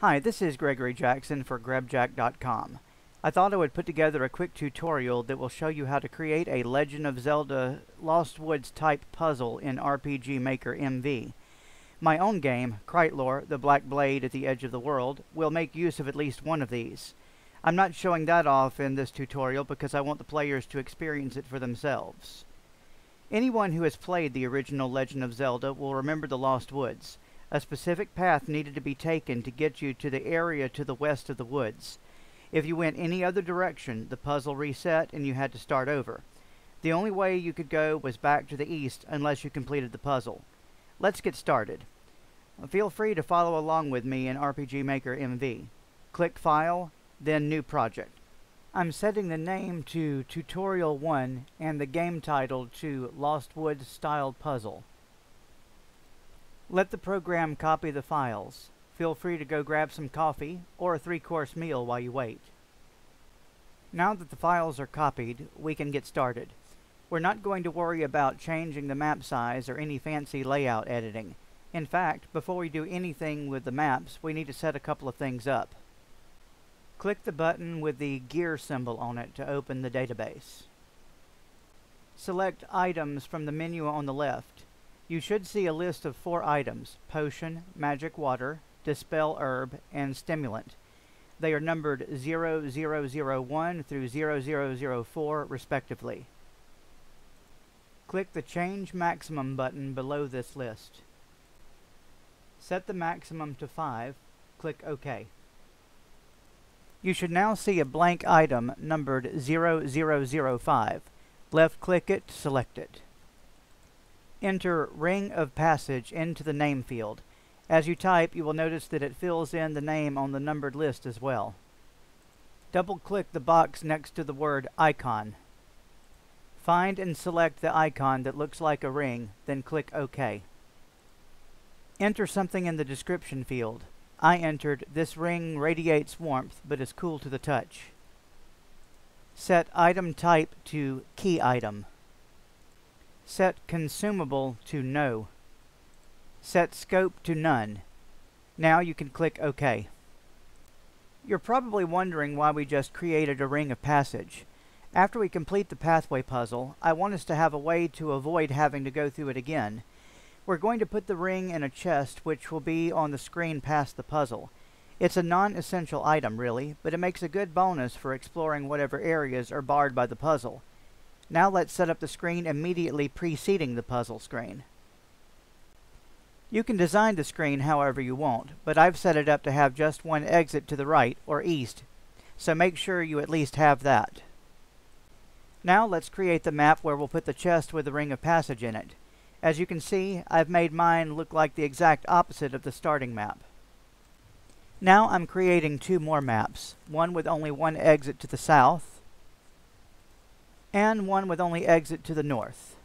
Hi, this is Gregory Jackson for Grebjac.com. I thought I would put together a quick tutorial that will show you how to create a Legend of Zelda Lost Woods type puzzle in RPG Maker MV. My own game, Kritlor, the Black Blade at the Edge of the World, will make use of at least one of these. I'm not showing that off in this tutorial because I want the players to experience it for themselves. Anyone who has played the original Legend of Zelda will remember the Lost Woods. A specific path needed to be taken to get you to the area to the west of the woods. If you went any other direction, the puzzle reset and you had to start over. The only way you could go was back to the east unless you completed the puzzle. Let's get started. Feel free to follow along with me in RPG Maker MV. Click File, then New Project. I'm setting the name to Tutorial 1 and the game title to Lost Woods Style Puzzle. Let the program copy the files. Feel free to go grab some coffee or a three-course meal while you wait. Now that the files are copied, we can get started. We're not going to worry about changing the map size or any fancy layout editing. In fact, before we do anything with the maps, we need to set a couple of things up. Click the button with the gear symbol on it to open the database. Select Items from the menu on the left. You should see a list of four items, Potion, Magic Water, Dispel Herb, and Stimulant. They are numbered 0001 through 0004 respectively. Click the Change Maximum button below this list. Set the maximum to 5. Click OK. You should now see a blank item numbered 0005. Left click it to select it. Enter Ring of Passage into the name field. As you type, you will notice that it fills in the name on the numbered list as well. Double-click the box next to the word Icon. Find and select the icon that looks like a ring, then click OK. Enter something in the description field. I entered, this ring radiates warmth, but is cool to the touch. Set item type to key item. Set consumable to no. Set scope to none. Now you can click OK. You're probably wondering why we just created a ring of passage. After we complete the pathway puzzle, I want us to have a way to avoid having to go through it again. We're going to put the ring in a chest which will be on the screen past the puzzle. It's a non-essential item really, but it makes a good bonus for exploring whatever areas are barred by the puzzle. Now let's set up the screen immediately preceding the puzzle screen. You can design the screen however you want, but I've set it up to have just one exit to the right, or east, so make sure you at least have that. Now let's create the map where we'll put the chest with the ring of passage in it. As you can see, I've made mine look like the exact opposite of the starting map. Now I'm creating two more maps, one with only one exit to the south, and one with only exit to the north.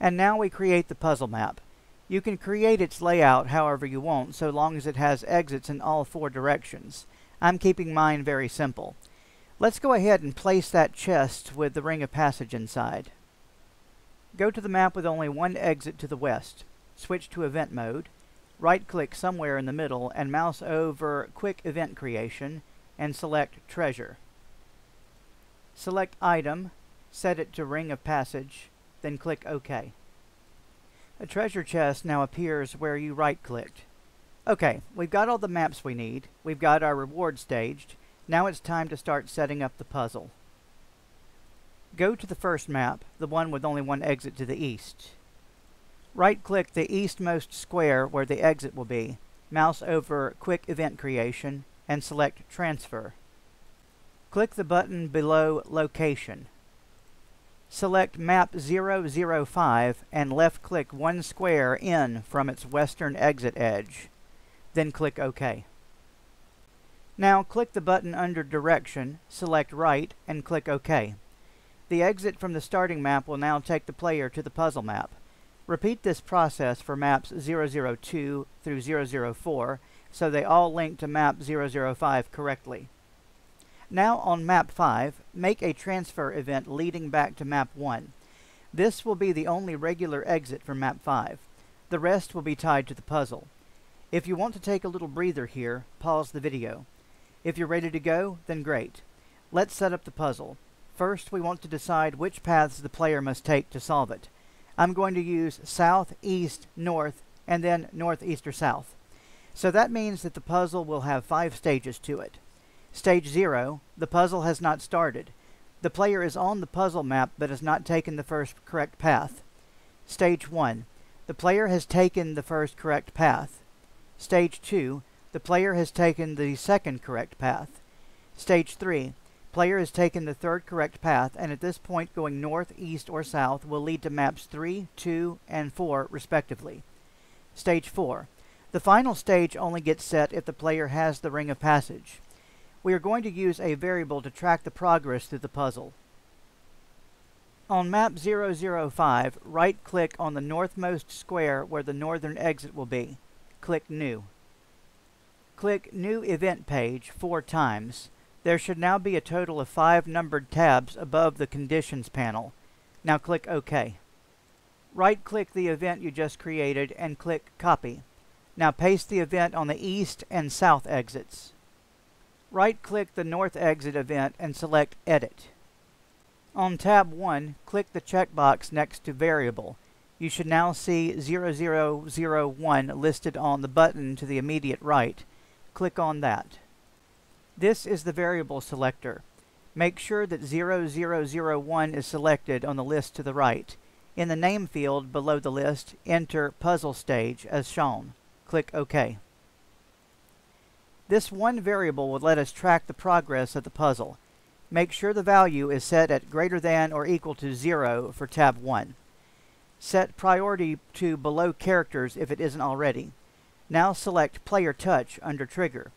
And now we create the puzzle map. You can create its layout however you want, so long as it has exits in all four directions. I'm keeping mine very simple. Let's go ahead and place that chest with the ring of passage inside. Go to the map with only one exit to the west. Switch to event mode. Right-click somewhere in the middle and mouse over Quick Event Creation and select Treasure. Select Item, set it to Ring of Passage, then click OK. A treasure chest now appears where you right-clicked. Okay, we've got all the maps we need. We've got our reward staged. Now it's time to start setting up the puzzle. Go to the first map, the one with only one exit to the east. Right-click the eastmost square where the exit will be, mouse over Quick Event Creation, and select Transfer. Click the button below Location. Select Map 005 and left-click one square in from its western exit edge. Then click OK. Now click the button under Direction, select Right, and click OK. The exit from the starting map will now take the player to the puzzle map. Repeat this process for maps 002 through 004 so they all link to map 005 correctly. Now on map 5, make a transfer event leading back to map 1. This will be the only regular exit from map 5. The rest will be tied to the puzzle. If you want to take a little breather here, pause the video. If you're ready to go, then great. Let's set up the puzzle. First, we want to decide which paths the player must take to solve it. I'm going to use south, east, north, and then northeast or south. So that means that the puzzle will have five stages to it. Stage 0, the puzzle has not started. The player is on the puzzle map but has not taken the first correct path. Stage 1, the player has taken the first correct path. Stage 2, the player has taken the second correct path. Stage 3, player has taken the third correct path and at this point going north, east, or south will lead to maps 3, 2, and 4 respectively. Stage 4, the final stage only gets set if the player has the ring of passage. We are going to use a variable to track the progress through the puzzle. On map 005, right-click on the northmost square where the northern exit will be. Click New. Click New Event Page four times. There should now be a total of five numbered tabs above the Conditions panel. Now click OK. Right-click the event you just created and click Copy. Now paste the event on the east and south exits. Right-click the north exit event and select Edit. On tab 1, click the checkbox next to Variable. You should now see 0001 listed on the button to the immediate right. Click on that. This is the variable selector. Make sure that 0001 is selected on the list to the right. In the name field below the list, enter Puzzle Stage as shown. Click OK. This one variable will let us track the progress of the puzzle. Make sure the value is set at greater than or equal to 0 for tab 1. Set priority to below characters if it isn't already. Now select Player Touch under Trigger.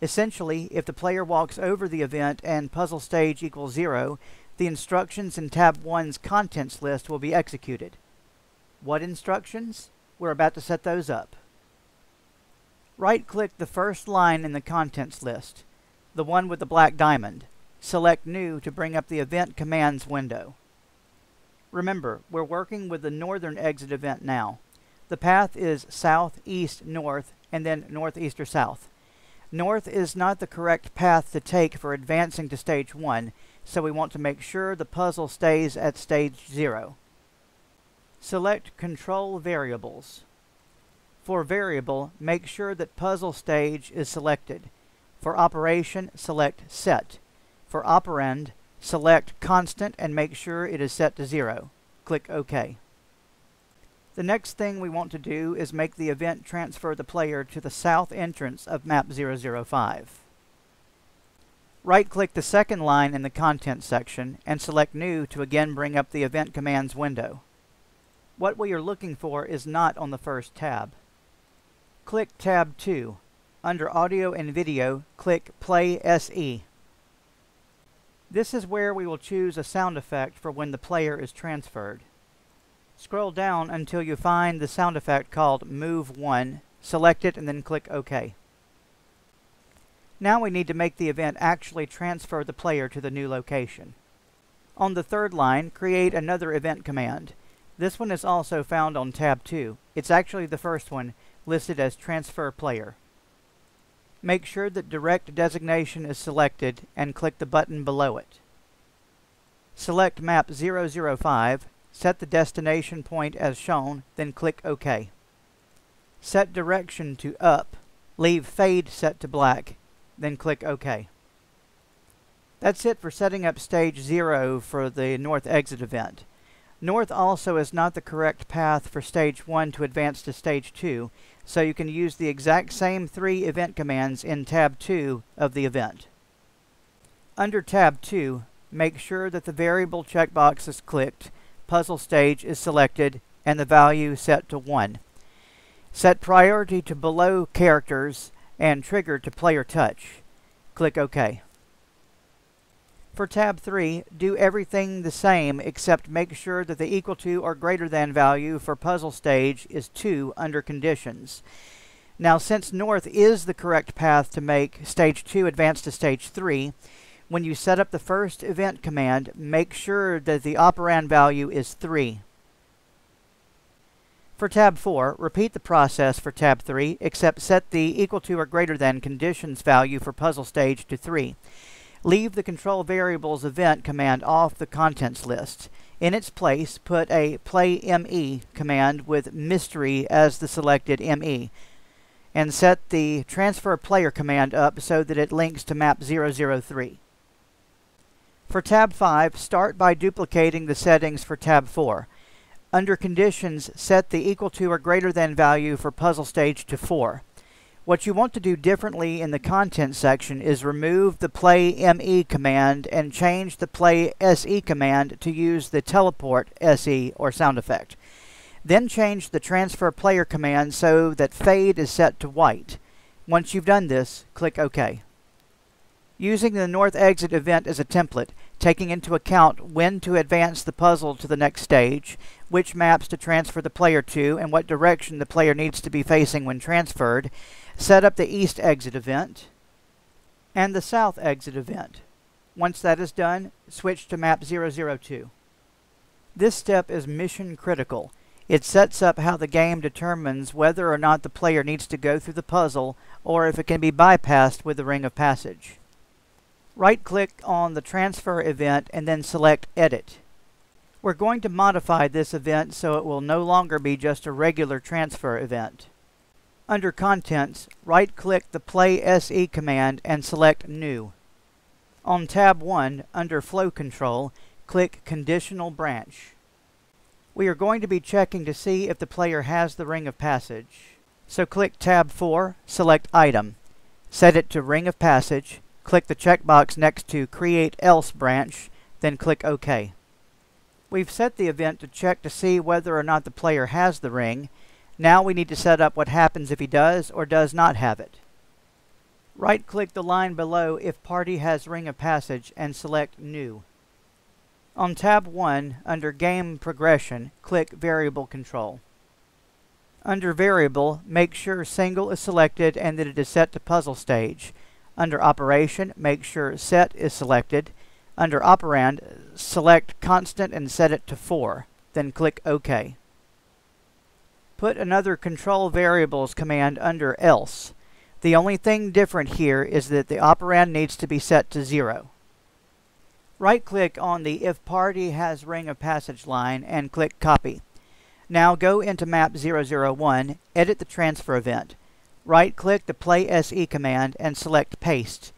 Essentially, if the player walks over the event and puzzle stage equals 0, the instructions in tab 1's contents list will be executed. What instructions? We're about to set those up. Right-click the first line in the contents list, the one with the black diamond. Select New to bring up the Event Commands window. Remember, we're working with the northern exit event now. The path is south, east, north, and then northeast or south. North is not the correct path to take for advancing to stage 1, so we want to make sure the puzzle stays at stage 0. Select Control Variables. For variable, make sure that puzzle stage is selected. For operation, select set. For operand, select constant and make sure it is set to zero. Click OK. The next thing we want to do is make the event transfer the player to the south entrance of map 005. Right-click the second line in the Content section and select New to again bring up the Event Commands window. What we are looking for is not on the first tab. Click tab 2. Under Audio and Video, click Play SE. This is where we will choose a sound effect for when the player is transferred. Scroll down until you find the sound effect called Move 1, select it and then click OK. Now we need to make the event actually transfer the player to the new location. On the third line, create another event command. This one is also found on tab 2. It's actually the first one, listed as Transfer Player. Make sure that Direct Designation is selected and click the button below it. Select Map 005, set the destination point as shown, then click OK. Set direction to up, leave Fade set to black, then click OK. That's it for setting up stage 0 for the north exit event. North also is not the correct path for stage 1 to advance to stage 2, so you can use the exact same three event commands in tab 2 of the event. Under tab 2, make sure that the variable checkbox is clicked, puzzle stage is selected, and the value set to 1. Set priority to below characters and trigger to player touch. Click OK. For tab 3, do everything the same except make sure that the equal to or greater than value for puzzle stage is 2 under conditions. Now since north is the correct path to make stage 2 advance to stage 3, when you set up the first event command, make sure that the operand value is 3. For tab 4, repeat the process for tab 3, except set the equal to or greater than conditions value for puzzle stage to 3. Leave the control variables event command off the contents list. In its place, put a play ME command with mystery as the selected ME, and set the transfer player command up so that it links to map 003. For tab 5, start by duplicating the settings for tab 4. Under conditions, set the equal to or greater than value for puzzle stage to 4. What you want to do differently in the content section is remove the play ME command and change the play SE command to use the teleport SE or sound effect. Then change the transfer player command so that fade is set to white. Once you've done this, click OK. Using the north exit event as a template, taking into account when to advance the puzzle to the next stage, which maps to transfer the player to, and what direction the player needs to be facing when transferred, set up the east exit event and the south exit event. Once that is done, switch to map 002. This step is mission critical. It sets up how the game determines whether or not the player needs to go through the puzzle or if it can be bypassed with the Ring of Passage. Right-click on the transfer event and then select Edit. We're going to modify this event so it will no longer be just a regular transfer event. Under Contents, right-click the Play SE command and select New. On tab 1, under Flow Control, click Conditional Branch. We are going to be checking to see if the player has the Ring of Passage. So click tab 4, select Item. Set it to Ring of Passage, Click the checkbox next to Create Else branch, then click OK. We've set the event to check to see whether or not the player has the ring. Now we need to set up what happens if he does or does not have it. Right-click the line below if party has Ring of Passage and select New. On tab 1, under Game Progression, click Variable Control. Under Variable, make sure Single is selected and that it is set to Puzzle Stage. Under Operation, make sure Set is selected. Under Operand, select Constant and set it to 4. Then click OK. Put another Control Variables command under Else. The only thing different here is that the operand needs to be set to 0. Right-click on the If Party Has Ring of Passage line and click Copy. Now go into Map 001, edit the transfer event. Right-click the Play SE command and select Paste.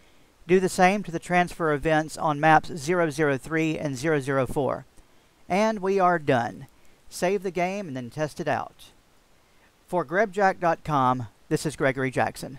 Do the same to the transfer events on maps 003 and 004. And we are done. Save the game and then test it out. For Grebjac.com, this is Gregory Jackson.